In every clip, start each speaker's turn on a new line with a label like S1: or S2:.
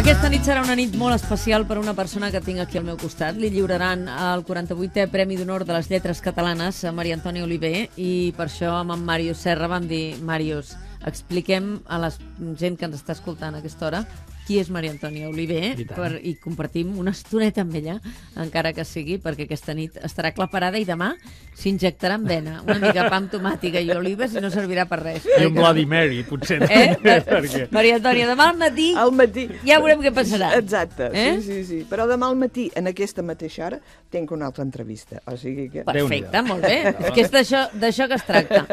S1: Aquesta nit serà una nit molt especial per a una persona que tinc aquí al meu costat. Li lliuraran el 48è Premi d'Honor de les Lletres Catalanes a Maria Antònia Oliver i per això amb en Màrius Serra vam dir, Màrius, expliquem a la gent que ens està escoltant a aquesta hora qui és Maria Antònia Oliver
S2: I tant.
S1: per, i compartim una estoneta amb ella, encara que sigui, perquè aquesta nit estarà claparada i demà s'injectarà en vena una mica pa amb tomàtica i olives i no servirà per res.
S2: I un Bloody Mary, potser.
S1: Eh?
S2: Perquè...
S1: Maria Antònia, demà al matí
S3: Al matí.
S1: ja veurem què passarà.
S3: Exacte,
S1: Eh?
S3: sí, sí, sí. Però demà al matí, en aquesta mateixa hora, tinc una altra entrevista. O sigui que...
S1: Perfecte, molt bé. És que és d'això d'això que es tracta.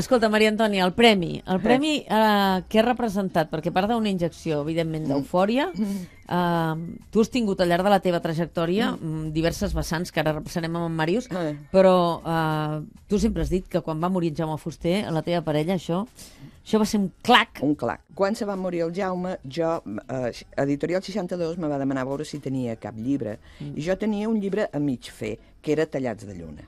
S1: Escolta, Maria Antònia, el premi. El premi eh, que ha representat, perquè a part d'una injecció, evidentment, d'eufòria, eh, tu has tingut al llarg de la teva trajectòria mm. diverses vessants, que ara repassarem amb en Màrius,
S3: Eh.
S1: però eh, tu sempre has dit que quan va morir en Jaume Fuster, la teva parella, això, això va ser un clac.
S3: Un clac. Quan se va morir el Jaume, jo, eh, Editorial 62 me va demanar veure si tenia cap llibre, mm. i jo tenia un llibre a mig fer, que era Tallats de lluna.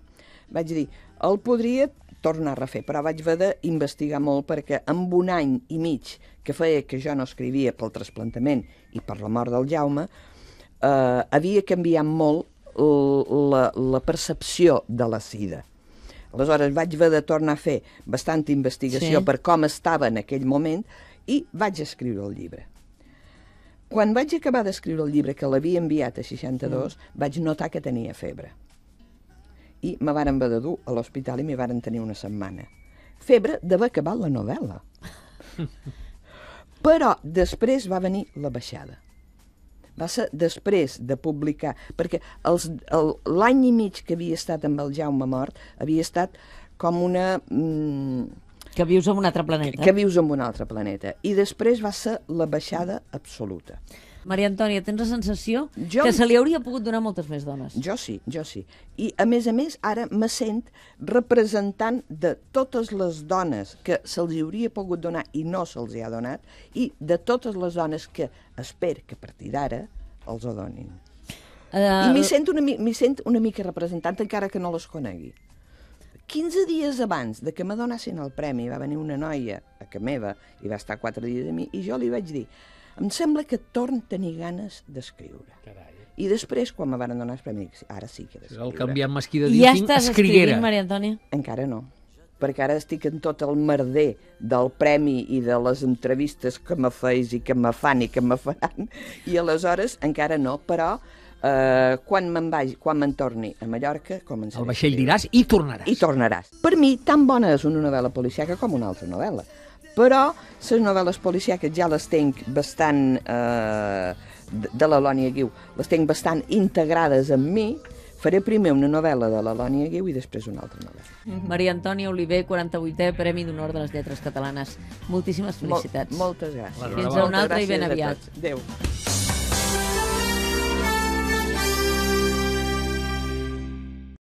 S3: Vaig dir, el podria tornar a refer, però vaig haver d'investigar molt perquè amb un any i mig que feia que jo no escrivia pel trasplantament i per la mort del Jaume, eh, havia canviat molt la, la percepció de la sida. Aleshores vaig haver de tornar a fer bastanta investigació
S1: Sí.
S3: per com estava en aquell moment i vaig escriure el llibre. Quan vaig acabar d'escriure el llibre, que l'havia enviat a 62, mm. vaig notar que tenia febre. I me varen haver de dur a l'hospital i m'hi varen tenir una setmana. Febre d'haver acabat la novel·la. Però després va venir la baixada. Va ser després de publicar, perquè l'any i mig que havia estat amb el Jaume mort havia estat com una... Mm,
S1: Que vius en un altre planeta.
S3: que vius en un altre planeta. I després va ser la baixada absoluta.
S1: Maria Antònia, tens la sensació
S3: Jo-
S1: que se li hauria pogut donar moltes més dones.
S3: Jo sí, jo sí. I, a més a més, ara me sent representant de totes les dones que se'ls hauria pogut donar i no se'ls ha donat, i de totes les dones que espero que a partir d'ara els ho donin.
S1: Uh,
S3: I m'hi sent, una, sent una mica representant, encara que no les conegui. 15 dies abans de que me donassin el premi va venir una noia a casa meva i va estar quatre dies a mi i jo li vaig dir em sembla que torn a tenir ganes d'escriure.
S2: Carai.
S3: I després, quan me van donar el premi, dic, ara sí que d'escriure.
S2: el canviant mesquí de dir
S1: ja estàs
S2: escriguera.
S1: escrivint, Maria Antònia?
S3: Encara no, perquè ara estic en tot el merder del premi i de les entrevistes que me feis i que me fan i que me faran, i aleshores encara no, però eh, quan me'n vagi, quan me'n torni a Mallorca, començaré
S2: El vaixell diràs i tornaràs.
S3: I tornaràs. Per mi, tan bona és una novel·la policiaca com una altra novel·la. Però les novel·les policiaques ja les tenc bastant, eh, de, de la Lònia Guiu, les tenc bastant integrades en mi. Faré primer una novel·la de la Lònia Guiu i després una altra novel·la.
S1: Maria Antònia Oliver, 48è Premi d'Honor de les Lletres Catalanes. Moltíssimes felicitats.
S3: Mol, moltes gràcies.
S2: Fins a
S1: una altra i ben aviat.
S3: Adéu.